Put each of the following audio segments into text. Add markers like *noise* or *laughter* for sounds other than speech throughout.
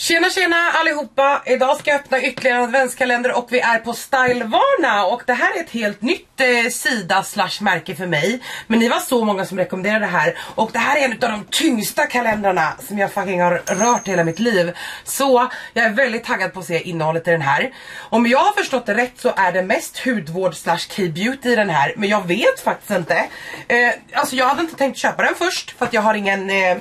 Tjena tjena allihopa! Idag ska jag öppna ytterligare en adventskalender och vi är på Stylevarna och det här är ett helt nytt eh, sida slash märke för mig. Men ni var så många som rekommenderade det här och det här är en av de tyngsta kalendrarna som jag fucking har rört i hela mitt liv. Så jag är väldigt taggad på att se innehållet i den här. Om jag har förstått det rätt så är det mest hudvård slash K-beauty i den här men jag vet faktiskt inte. Eh, alltså jag hade inte tänkt köpa den först för att jag har ingen eh,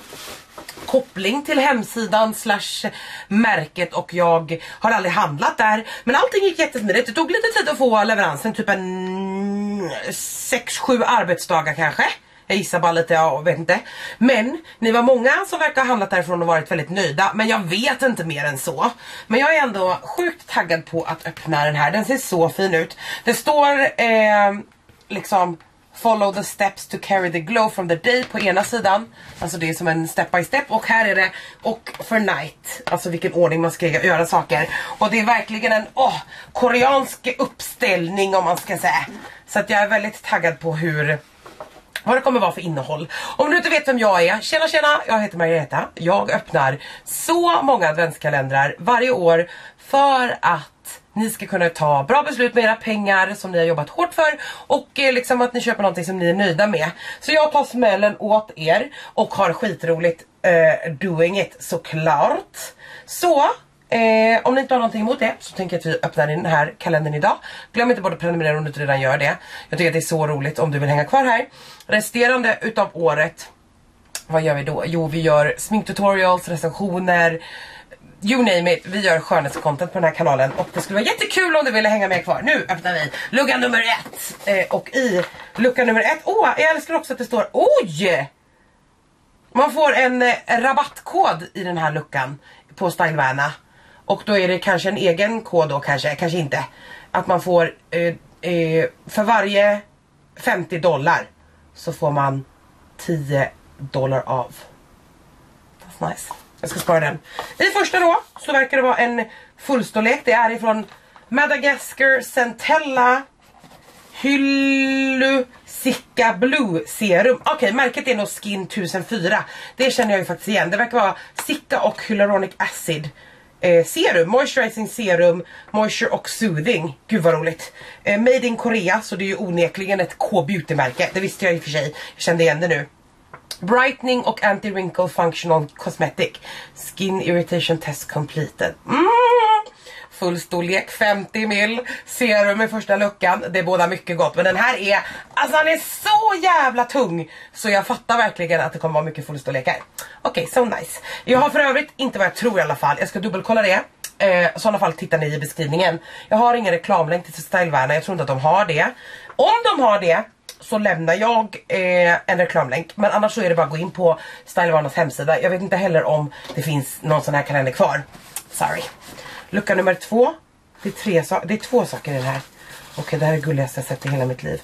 koppling till hemsidan slash märket och jag har aldrig handlat där. Men allting gick jättesmidigt. Det tog lite tid att få leveransen, typ en 6-7 arbetsdagar kanske. Jag gissar bara lite, jag vet inte. Men ni var många som verkar ha handlat därifrån och varit väldigt nöjda. Men jag vet inte mer än så. Men jag är ändå sjukt taggad på att öppna den här. Den ser så fin ut. Det står eh, liksom Follow the steps to carry the glow from the day på ena sidan. Alltså det är som en step by step. Och här är det och for night. Alltså vilken ordning man ska göra saker. Och det är verkligen en åh, koreansk uppställning om man ska säga. Så att jag är väldigt taggad på hur vad det kommer vara för innehåll. Om du inte vet vem jag är, tjena tjena, jag heter Margareta. Jag öppnar så många adventskalendrar varje år för att ni ska kunna ta bra beslut med era pengar som ni har jobbat hårt för och eh, liksom att ni köper någonting som ni är nöjda med. Så jag tar smällen åt er och har skitroligt eh, doing it såklart. Så Eh, om ni inte har någonting emot det så tänker jag att vi öppnar den här kalendern idag. Glöm inte bort att prenumerera om du inte redan gör det. Jag tycker att det är så roligt om du vill hänga kvar här. Resterande utav året, vad gör vi då? Jo, vi gör sminktutorials, recensioner, you name it, vi gör skönhetscontent på den här kanalen och det skulle vara jättekul om du ville hänga med kvar. Nu öppnar vi lucka nummer ett. Eh, och i lucka nummer ett, åh oh, jag älskar också att det står oj! Man får en, eh, rabattkod i den här luckan på Stylevana. Och då är det kanske en egen kod då kanske, kanske inte. Att man får eh, eh, för varje 50 dollar så får man 10 dollar av. That's nice. Jag ska spara den. I första då så verkar det vara en fullstorlek. Det är ifrån Madagascar Centella Hyllusica Blue Serum. Okej, okay, märket är nog Skin 1004. Det känner jag ju faktiskt igen. Det verkar vara Sicka och Hyaluronic Acid eh, serum, moisturizing serum, moisture och soothing. Gud vad roligt. Eh, made in Korea, så det är ju onekligen ett K-beauty märke. Det visste jag i och för sig. Jag kände igen det nu. Brightening och anti-wrinkle functional cosmetic. Skin irritation test completed. Mm. Full storlek 50 mil. Serum i första luckan. Det är båda mycket gott. Men den här är, alltså den är så jävla tung. Så jag fattar verkligen att det kommer vara mycket fullstorlekar. Okej, okay, so nice. Jag har för övrigt, inte vad jag tror i alla fall. Jag ska dubbelkolla det. Eh, I sådana fall tittar ni i beskrivningen. Jag har ingen reklamlänk till Stylevärna. Jag tror inte att de har det. Om de har det så lämnar jag eh, en reklamlänk. Men annars så är det bara att gå in på Stylevarnas hemsida. Jag vet inte heller om det finns någon sån här kalender kvar. Sorry. Lucka nummer två. Det är, tre so det är två saker i den här. Okej, okay, det här är det gulligaste jag sett i hela mitt liv.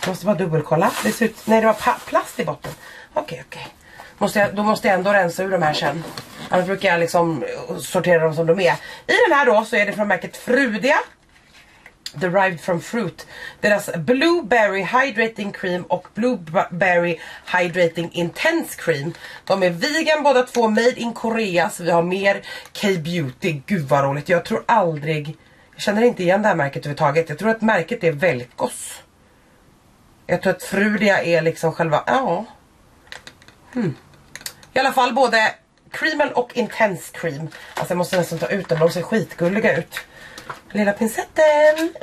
Jag måste bara dubbelkolla. Det ser ut... Nej, det var plast i botten. Okej, okay, okej. Okay. Måste jag, då måste jag ändå rensa ur de här sen. Annars brukar jag liksom eh, sortera dem som de är. I den här då så är det från märket Frudia. Derived from fruit. Deras Blueberry Hydrating Cream och Blueberry Hydrating Intense Cream. De är vegan båda två, made in Korea. Så vi har mer K-beauty. Gud vad roligt. Jag tror aldrig... Jag känner inte igen det här märket överhuvudtaget. Jag tror att märket är Velkos. Jag tror att Frudia är liksom själva... Ja. Hmm. I alla fall både creamen och intense cream. Alltså jag måste nästan ta ut dem. De ser skitgulliga ut. Lilla pincetten.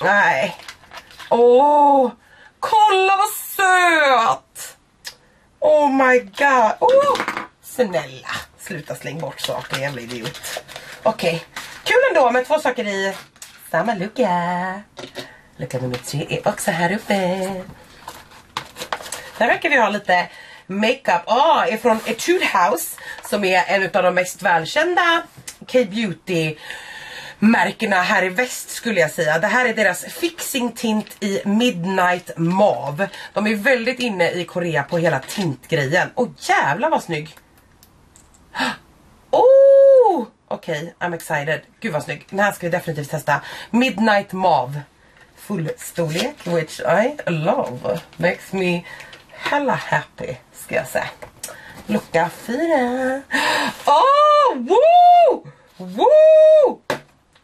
Nej. Åh. Kolla vad söt. Oh my god. Oh. Snälla. Sluta släng bort saker jävla idiot. Okej. Okay. Kul ändå med två saker i samma lucka. Lucka nummer tre är också här uppe. Där verkar vi ha lite makeup. Ah, är från Etude House. Som är en av de mest välkända K-beauty märkena här i väst skulle jag säga. Det här är deras fixing tint i Midnight Mauve. De är väldigt inne i Korea på hela tintgrejen. Och jävlar vad snygg! *gasps* Oh! Okej, okay, I'm excited. Gud vad snygg. Den här ska vi definitivt testa. Midnight Mauve. Fullstorlek, which I love. Makes me hella happy, ska jag säga. Lucka fyra. *gasps* Oh,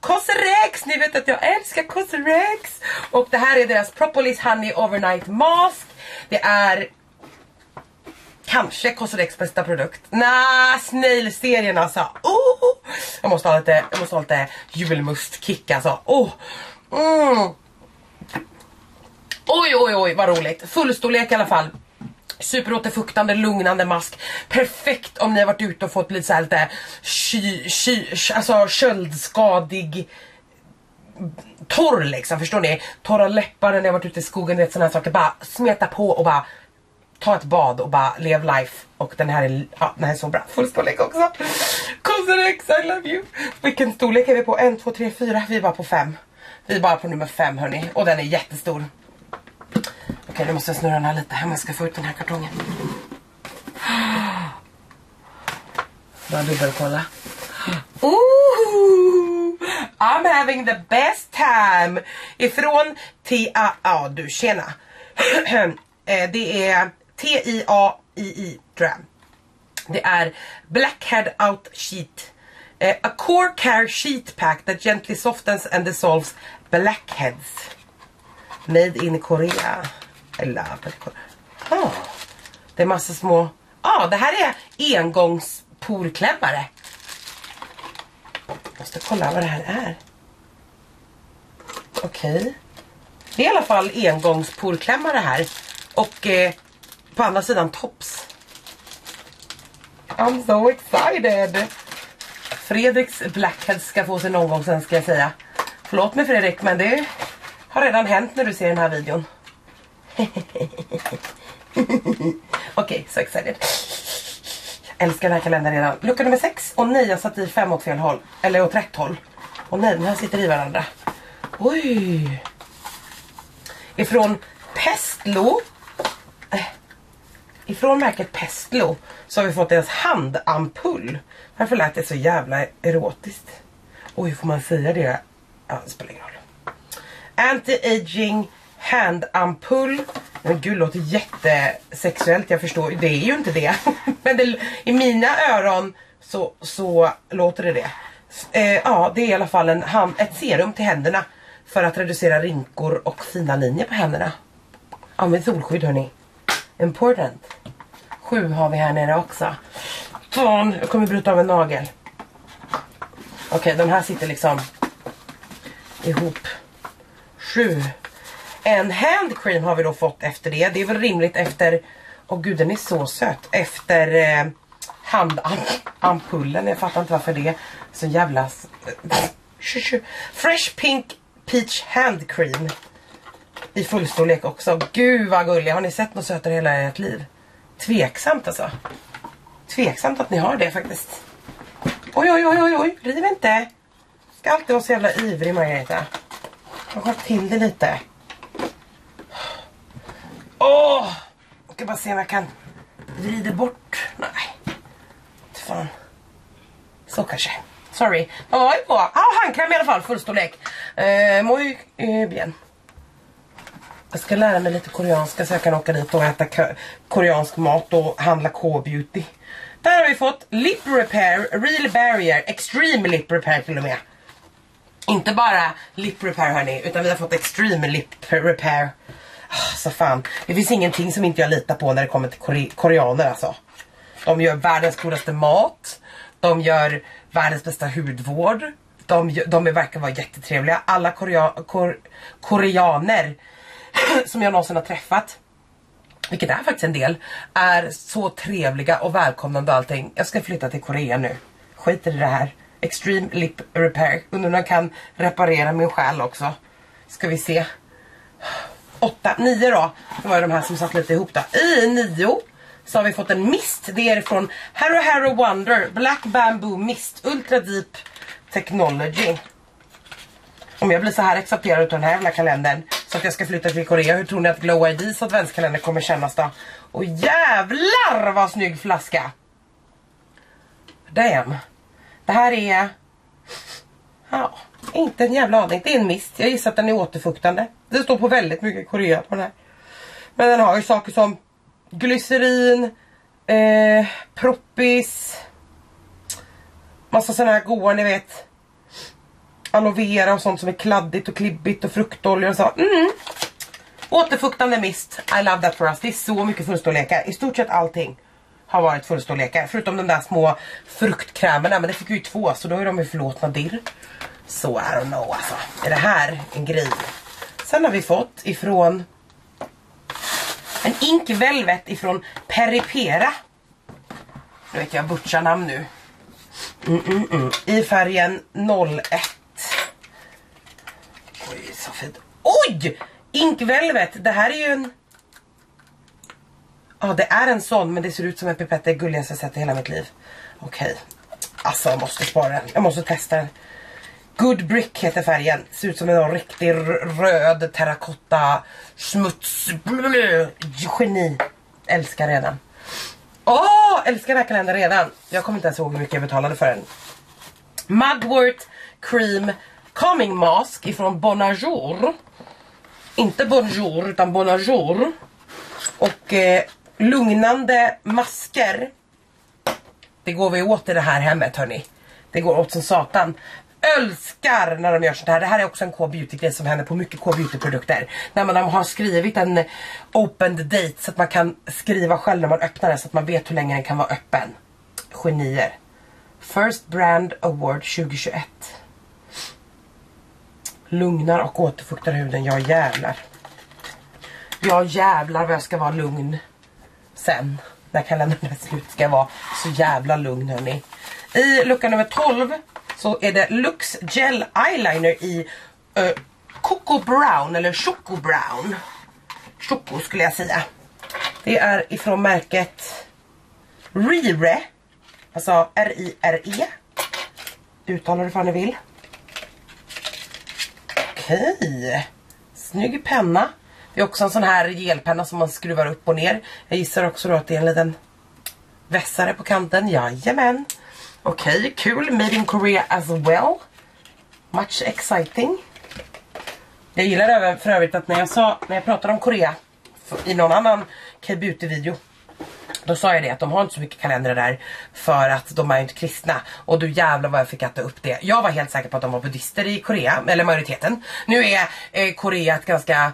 Coserex! Ni vet att jag älskar Cosrx! Och det här är deras Propolis Honey Overnight Mask. Det är kanske Cosrx bästa produkt. Nah, Snail-serien alltså. Oh! Jag måste ha lite, jag måste ha lite julmustkick alltså. Oh! Mm. Oj, oj, oj vad roligt. Fullstorlek i alla fall. Superåterfuktande, lugnande mask. Perfekt om ni har varit ute och fått lite såhär lite ky, ky, alltså köldskadig torr liksom, förstår ni? Torra läppar när ni har varit ute i skogen, vet sådana här saker. Bara smeta på och bara ta ett bad och bara lev life. Och den här är, ja, den här är så bra. Full storlek också. Cosrx, I love you. Vilken storlek är vi på? 1, 2, 3, 4. Vi är bara på 5. Vi är bara på nummer 5 hörni. Och den är jättestor. Okej, nu måste jag snurra den här lite här jag ska få ut den här kartongen. Bara dubbelkolla. Ooh, I'm having the best time! Ifrån T-A... Ja du, tjena. *clears throat* Eh, det är T-I-A-I-I tror jag. Det är Blackhead Out Sheet. Eh, a core care sheet pack that gently softens and dissolves blackheads. Made in Korea. I love it. Oh, det är massa små... Ja, ah, det här är engångsporklämmare. Måste kolla vad det här är. Okej. Okay. Det är i alla fall engångsporklämmare här. Och eh, på andra sidan tops. I'm so excited! Fredriks Blackhead ska få sig någon gång sen ska jag säga. Förlåt mig Fredrik men det har redan hänt när du ser den här videon. *laughs* Okej, okay, so excited. Älskar den här kalendern redan. Lucka nummer 6. Och nej, jag satt i fem åt fel håll. Eller åt rätt håll. Och nej, den här sitter i varandra. Oj! Ifrån Pestlo eh, Ifrån märket Pestlo så har vi fått deras handampull. Varför lät det så jävla erotiskt? Oj, får man säga det? Ja, det spelar ingen roll. Anti-aging handampull. Men gud, låter jättesexuellt, jag förstår. Det är ju inte det. *laughs* Men det, i mina öron så, så låter det det. Eh, ja, det är i alla fall en hand, ett serum till händerna. För att reducera rinkor och fina linjer på händerna. Använd solskydd hörni. Important. Sju har vi här nere också. Fan, jag kommer bryta av en nagel. Okej, okay, de här sitter liksom ihop. Sju. En handcream har vi då fått efter det. Det är väl rimligt efter... Åh oh, gud, den är så söt. Efter eh, handampullen. Jag fattar inte varför det är så jävla... Fresh Pink Peach Hand Cream. I fullstorlek också. Gud vad gullig. Har ni sett något sötare hela ert liv? Tveksamt alltså. Tveksamt att ni har det faktiskt. Oj, oj, oj, oj, oj. Riv inte. Ska alltid vara så jävla ivrig Margareta. Jag har till det lite. Åh! Oh! Jag ska bara se om jag kan vrida bort. Nej. Fan. Så kanske. Sorry. Vad var jag på? Ja, ah, handkräm i alla fall. Fullstorlek. Eh, muy eh, bien. Jag ska lära mig lite koreanska så jag kan åka dit och äta koreansk mat och handla K-beauty. Där har vi fått Lip Repair, Real Barrier, Extreme Lip Repair till och med. Inte bara Lip Repair hörni, utan vi har fått Extreme Lip Repair. Alltså fan, det finns ingenting som inte jag litar på när det kommer till kore koreaner alltså. De gör världens godaste mat. De gör världens bästa hudvård. De, de verkar vara jättetrevliga. Alla korea kor koreaner *clears throat* som jag någonsin har träffat vilket är faktiskt en del, är så trevliga och välkomnande och allting. Jag ska flytta till Korea nu. Skiter i det här. Extreme Lip Repair. Undrar om jag kan reparera min själ också. Ska vi se. Åtta, nio då. Det var ju de här som satt lite ihop då. I nio så har vi fått en mist. Det är från Harrow Harrow Wonder Black Bamboo Mist Ultra Deep Technology. Om jag blir så här exalterad av den här jävla kalendern så att jag ska flytta till Korea, hur tror ni att Glow IDs adventskalender kommer kännas då? Och jävlar vad snygg flaska! Damn. Det här är... Ja, inte en jävla aning. Det är en mist. Jag gissar att den är återfuktande. Det står på väldigt mycket Korea på den här. Men den har ju saker som glycerin, eh, proppis, massa sådana här goa ni vet aloe vera och sånt som är kladdigt och klibbigt och fruktolja och så. Mm. Återfuktande mist, I love that for us. Det är så mycket fullstorlekar, i stort sett allting har varit fullstorlekar. Förutom de där små fruktkrämerna, men det fick vi ju två så då är de ju förlåtna dirr. Så I don't know alltså. Är det här en grej? Sen har vi fått ifrån en Ink Velvet ifrån Peripera. Nu vet jag butchar namn nu. Mm, mm, mm. I färgen 01. Oj, så fint. Oj! Ink Velvet, det här är ju en... Ja, det är en sån men det ser ut som en pipett. Det är gulligaste jag sett i hela mitt liv. Okej. Okay. Alltså jag måste spara den. Jag måste testa den. Good Brick heter färgen. Ser ut som en riktig röd terrakotta smuts. Geni. Älskar redan. Åh, oh, älskar den här kalendern redan. Jag kommer inte ens ihåg hur mycket jag betalade för den. Mugwort Cream Calming Mask ifrån Bonajour. Inte Bonjour utan Bonajour. Och eh, lugnande masker. Det går vi åt i det här hemmet hörni. Det går åt som satan älskar när de gör sånt här. Det här är också en K-beauty grej som händer på mycket K-beauty produkter. När man har skrivit en open date så att man kan skriva själv när man öppnar den så att man vet hur länge den kan vara öppen. Genier. First Brand Award 2021. Lugnar och återfuktar huden, Jag jävlar. Jag jävlar vad jag ska vara lugn sen. När kalendern är slut ska jag vara så jävla lugn hörni. I lucka nummer 12 så är det Lux Gel Eyeliner i uh, Coco Brown eller Choco Brown. Choco skulle jag säga. Det är ifrån märket Rire. Alltså R-I-R-E. Uttala det fan ni vill. Okej. Snygg penna. Det är också en sån här gelpenna som man skruvar upp och ner. Jag gissar också då att det är en liten vässare på kanten. Jajamän. Okej, okay, kul. Made in Korea as well. Much exciting. Jag gillar även för övrigt att när jag, sa, när jag pratade om Korea i någon annan K-beauty-video då sa jag det att de har inte så mycket kalendrar där för att de är inte kristna. Och du jävlar vad jag fick äta upp det. Jag var helt säker på att de var buddhister i Korea, eller majoriteten. Nu är eh, Korea ett ganska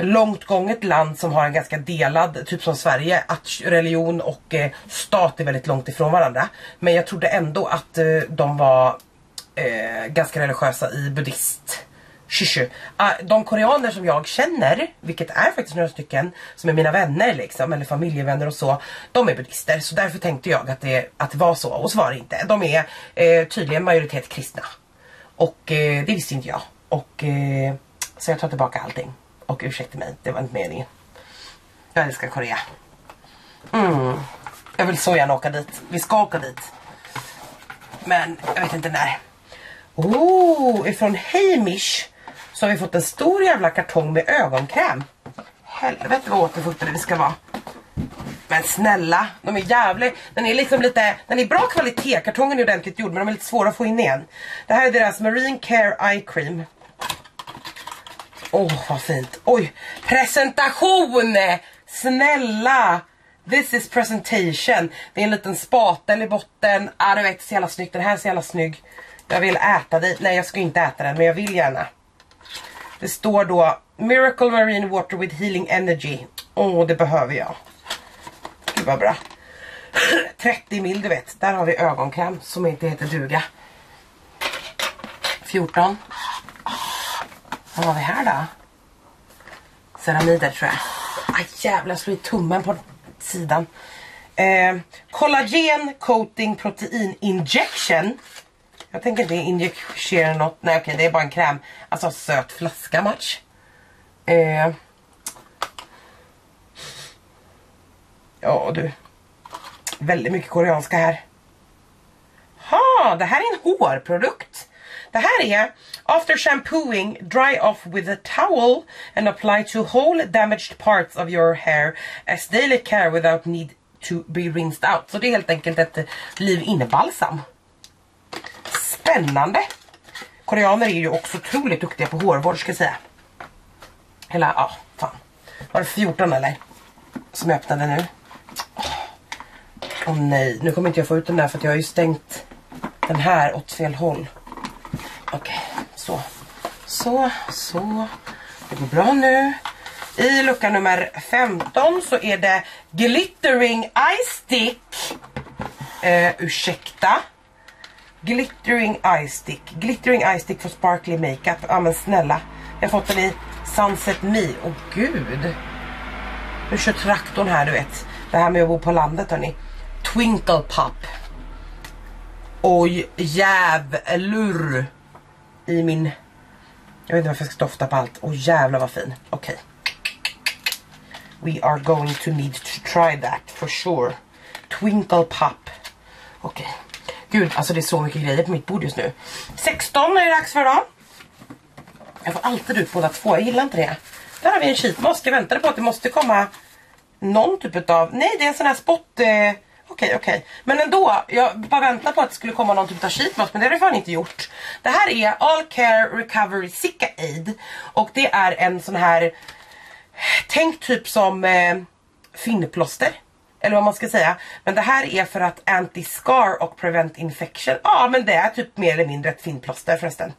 långt gånget land som har en ganska delad, typ som Sverige, att religion och eh, stat är väldigt långt ifrån varandra. Men jag trodde ändå att eh, de var eh, ganska religiösa i buddhist. Shishu. Ah, de koreaner som jag känner, vilket är faktiskt några stycken som är mina vänner liksom, eller familjevänner och så, de är buddhister. Så därför tänkte jag att det, att det var så, och så var det inte. De är eh, tydligen majoritet kristna. Och eh, det visste inte jag. Och eh, så jag tar tillbaka allting. Och ursäkta mig, det var inte meningen. Jag älskar Korea. Mm. Jag vill så gärna åka dit. Vi ska åka dit. Men jag vet inte när. Oh, ifrån Heimish så har vi fått en stor jävla kartong med ögonkräm. Helvete vad återfuktade vi ska vara. Men snälla, de är jävligt, den är liksom lite, den är bra kvalitet, kartongen är ordentligt gjord men de är lite svåra att få in igen. Det här är deras Marine Care Eye Cream. Åh, oh, vad fint. Oj, presentation! Snälla! This is presentation. Det är en liten spatel i botten. Ah, du vet, så jävla snyggt. Den här är så jävla snygg. Jag vill äta dig. Nej, jag ska inte äta den, men jag vill gärna. Det står då Miracle Marine Water with Healing Energy. Åh, oh, det behöver jag. Gud vad bra. *clears throat* 30 mil, du vet. Där har vi ögonkräm som inte heter duga. 14. Vad har vi här då? Ceramider tror jag. Aj jävlar, jag slår i tummen på sidan. Eh, collagen coating protein injection. Jag tänker inte injicera något. Nej okej, det är bara en kräm. Alltså söt flaska match. Eh, ja du. Väldigt mycket koreanska här. Ha, det här är en hårprodukt. Det här är After shampooing, dry off with a towel and apply to whole damaged parts of your hair as daily care without need to be rinsed out. Så det är helt enkelt ett liv innebalsam. Spännande! Koreaner är ju också otroligt duktiga på hårvård ska jag säga. Hela, ja, fan. Var det 14 eller? Som jag öppnade nu. Åh oh, nej, nu kommer inte jag få ut den där för att jag har ju stängt den här åt fel håll. Okej, så. Så, så. Det går bra nu. I lucka nummer 15 så är det Glittering Eye Stick. Eh, ursäkta. Glittering Eye Stick. Glittering Eye Stick för sparkly makeup. Ja men snälla. Jag har fått den i Sunset Me. Åh oh, gud. Nu kör traktorn här du vet. Det här med att bo på landet hörni. Twinkle Pop. Oj jävlur. I min... Jag vet inte varför jag ska dofta på allt. Åh oh, jävlar vad fin. Okej. Okay. We are going to need to try that for sure. Twinkle Pop. Okej. Okay. Gud, alltså det är så mycket grejer på mitt bord just nu. 16 är det dags för idag. Jag får alltid ut båda två, jag gillar inte det. Där har vi en sheetmask, jag väntade på att det måste komma någon typ av, nej det är en sån här spot, eh, okej okay, okej. Okay. Men ändå, jag bara väntade på att det skulle komma någon typ av sheetmask men det har det fan inte gjort. Det här är All Care Recovery Sicka Aid och det är en sån här, tänk typ som eh, finnplåster. Eller vad man ska säga. Men det här är för att anti-scar och prevent infection. Ja men det är typ mer eller mindre ett finnplåster förresten.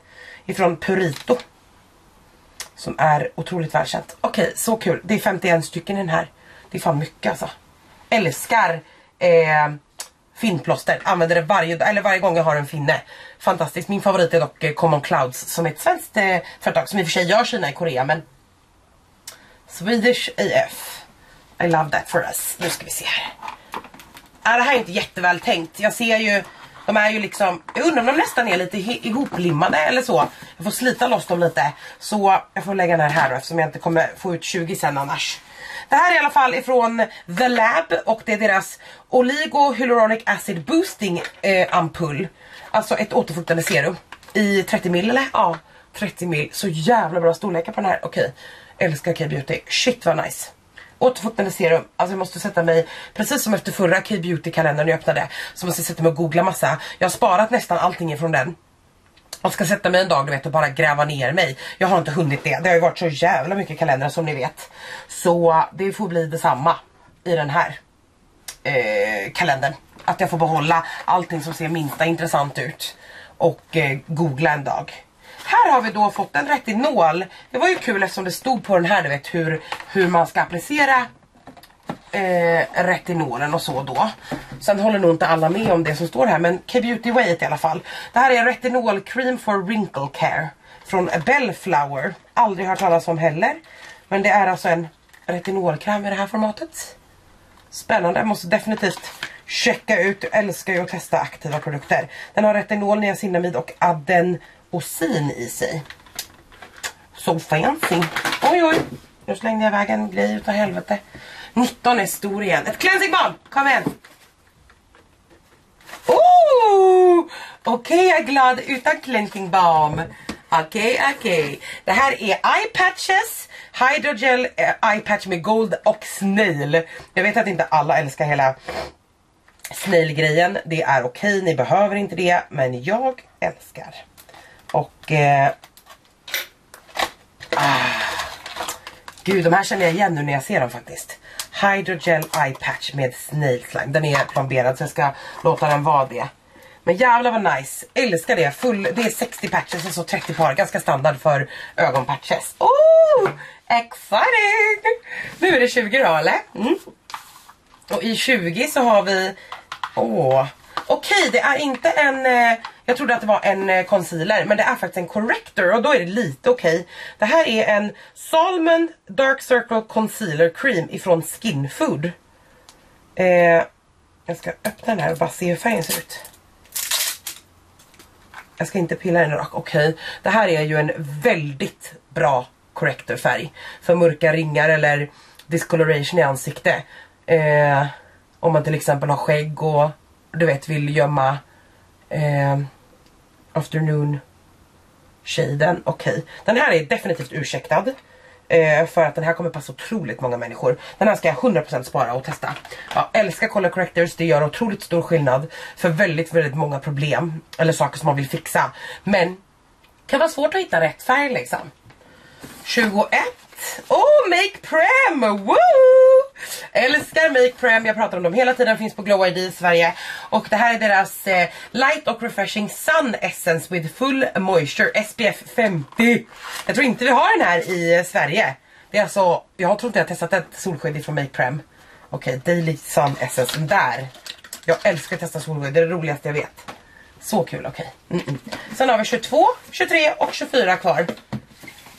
Ifrån Purito. Som är otroligt välkänt. Okej, okay, så kul. Det är 51 stycken i den här. Det är fan mycket alltså. Älskar eh, finplåster. Använder det varje, eller varje gång jag har en finne. Fantastiskt. Min favorit är dock eh, Common Clouds som är ett svenskt eh, företag som i och för sig gör Kina i Korea men Swedish AF. I love that for us. Nu ska vi se här. Äh, det här är inte jätteväl tänkt. Jag ser ju de är ju liksom, jag undrar om de nästan är lite ihoplimmade eller så. Jag får slita loss dem lite. Så jag får lägga den här här då, eftersom jag inte kommer få ut 20 sen annars. Det här är i alla fall ifrån The Lab och det är deras Oligo Hyaluronic Acid Boosting eh, ampull. Alltså ett återfuktande serum. I 30 ml eller? Ja, 30 ml. Så jävla bra storlekar på den här. Okej, älskar K-beauty. Shit vad nice. Återfuktande serum, alltså jag måste sätta mig, precis som efter förra K-beauty kalendern jag öppnade, så måste jag sätta mig och googla massa. Jag har sparat nästan allting ifrån den. Och ska sätta mig en dag du vet och bara gräva ner mig. Jag har inte hunnit det, det har ju varit så jävla mycket kalendrar som ni vet. Så det får bli detsamma i den här eh, kalendern. Att jag får behålla allting som ser minsta intressant ut. Och eh, googla en dag. Här har vi då fått en retinol. Det var ju kul eftersom det stod på den här du vet hur, hur man ska applicera eh, retinolen och så då. Sen håller nog inte alla med om det som står här men K-Beauty Weight i alla fall. Det här är retinol cream for wrinkle care från Bellflower. Aldrig hört talas om heller. Men det är alltså en retinolkräm i det här formatet. Spännande, jag måste definitivt checka ut. Jag älskar ju att testa aktiva produkter. Den har retinol, niacinamid och adenosin i sig. So fancy. Oj oj, nu slängde jag iväg en grej utav helvete. 19 är stor igen. Ett cleansing balm, kom igen. Oh! Okej, okay, jag är glad utan cleansing balm. Okej, okay, okej. Okay. Det här är eye patches. Hydrogel eh, eye patch med gold och snail. Jag vet att inte alla älskar hela snail-grejen. Det är okej, ni behöver inte det. Men jag älskar. Och... Eh, ah, gud, de här känner jag igen nu när jag ser dem faktiskt. Hydrogel Eye Patch med Snail Slime. Den är plomberad så jag ska låta den vara det. Men jävlar vad nice. Älskar det. Full, det är 60 patches och så 30 par. Ganska standard för ögonpatches. Oh! Exciting! Nu är det 20 då eller? Mm. Och i 20 så har vi... Åh. Okej, okay, det är inte en... Eh, jag trodde att det var en eh, concealer, men det är faktiskt en corrector och då är det lite okej. Okay. Det här är en Salmon Dark Circle Concealer Cream ifrån Skin Food. Eh, jag ska öppna den här och bara se hur färgen ser ut. Jag ska inte pilla den rakt, okej. Okay. Det här är ju en väldigt bra corrector färg. För mörka ringar eller discoloration i ansikte. Eh, om man till exempel har skägg och du vet vill gömma eh, afternoon shaden. Okej, okay. den här är definitivt ursäktad. Eh, för att den här kommer passa otroligt många människor. Den här ska jag 100% spara och testa. Jag älskar color correctors, det gör otroligt stor skillnad för väldigt, väldigt många problem. Eller saker som man vill fixa. Men det kan vara svårt att hitta rätt färg liksom. 21. Oh, make prem! Woo! Älskar Make Prem, jag pratar om dem hela tiden, finns på Glow ID i Sverige. Och det här är deras eh, Light och Refreshing Sun Essence with Full Moisture SPF 50. Jag tror inte vi har den här i eh, Sverige. Det är alltså, jag tror inte jag har testat ett solskydd från Make Prem. Okej, okay, Daily Sun Essence, där. Jag älskar att testa solskydd, det är det roligaste jag vet. Så kul, okej. Okay. Mm -mm. Sen har vi 22, 23 och 24 kvar.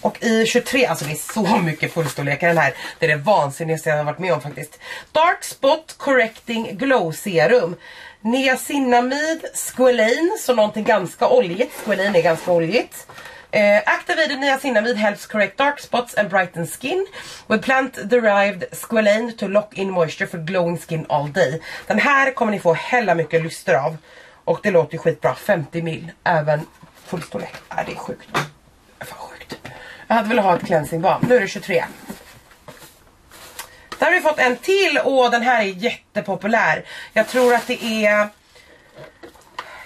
Och i 23, alltså det är så mycket fullstorlekar den här. Det är det vansinnigaste jag har varit med om faktiskt. Dark Spot Correcting Glow Serum. Niacinamid Squalane, så någonting ganska oljigt. Squalane är ganska oljigt. Uh, activated niacinamide helps correct dark spots and brighten skin with plant derived squalane to lock in moisture for glowing skin all day. Den här kommer ni få hella mycket lyster av. Och det låter ju skitbra, 50 mil, även fullstorlek. Äh, det är sjukt. Fan sjukt. Jag hade velat ha ett cleansing balm, nu är det 23. Där har vi fått en till, Åh, den här är jättepopulär. Jag tror att det är...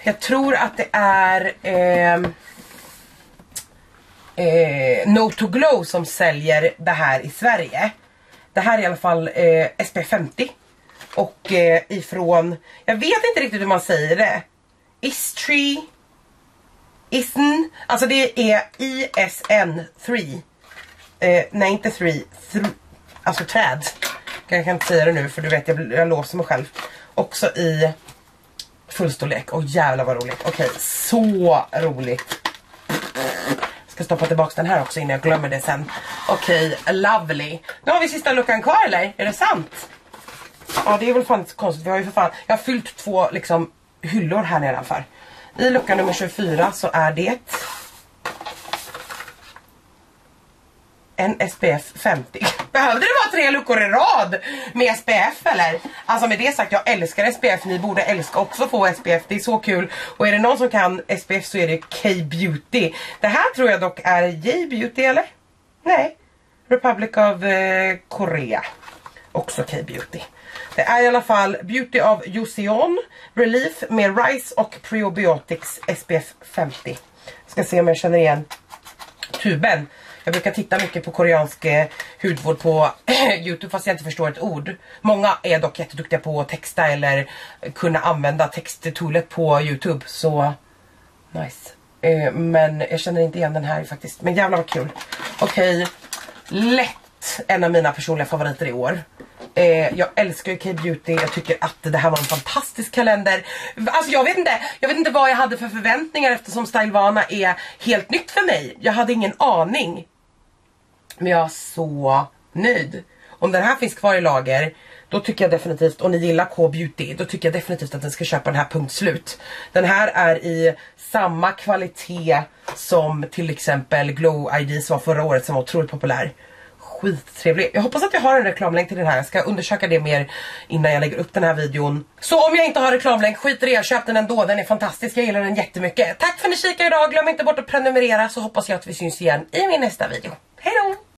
Jag tror att det är... Ehm, eh, eh, No to Glow som säljer det här i Sverige. Det här är i alla fall eh, SP50. Och eh, ifrån, jag vet inte riktigt hur man säger det. Istree. Isn. Alltså det är ISN 3. Eh, nej inte 3. Alltså träd. Jag kan inte säga det nu för du vet jag, jag låser mig själv. Också i fullstorlek. Och jävlar vad roligt. Okej, okay, så roligt. Ska stoppa tillbaka den här också innan jag glömmer det sen. Okej, okay, lovely. Nu har vi sista luckan kvar eller? Är det sant? Ja det är väl fan inte så konstigt. Vi har ju för fan, jag har fyllt två liksom hyllor här nedanför. I lucka nummer 24 så är det en SPF 50. *laughs* Behövde det vara tre luckor i rad med SPF eller? Alltså med det sagt, jag älskar SPF. Ni borde älska också få SPF. Det är så kul. Och är det någon som kan SPF så är det K-beauty. Det här tror jag dock är J-beauty eller? Nej. Republic of eh, Korea. Också K-beauty. Det är i alla fall Beauty of Joseon Relief med Rice och Prebiotics SPF 50. Ska se om jag känner igen tuben. Jag brukar titta mycket på koreansk eh, hudvård på *clears throat* Youtube fast jag inte förstår ett ord. Många är dock jätteduktiga på att texta eller kunna använda texttoolet på Youtube. Så nice. Eh, men jag känner inte igen den här faktiskt. Men jävlar vad kul. Okej, okay. lätt en av mina personliga favoriter i år. Eh, jag älskar ju K-beauty, jag tycker att det här var en fantastisk kalender. Alltså jag vet inte, jag vet inte vad jag hade för förväntningar eftersom Stylevana är helt nytt för mig. Jag hade ingen aning. Men jag är så nöjd. Om den här finns kvar i lager, då tycker jag definitivt, och ni gillar K-beauty, då tycker jag definitivt att ni ska köpa den här punkt slut. Den här är i samma kvalitet som till exempel Glow ID som var förra året som var otroligt populär skittrevlig. Jag hoppas att jag har en reklamlänk till den här. Jag ska undersöka det mer innan jag lägger upp den här videon. Så om jag inte har reklamlänk, skit i det. Köp den ändå. Den är fantastisk. Jag gillar den jättemycket. Tack för att ni kikade idag. Glöm inte bort att prenumerera så hoppas jag att vi syns igen i min nästa video.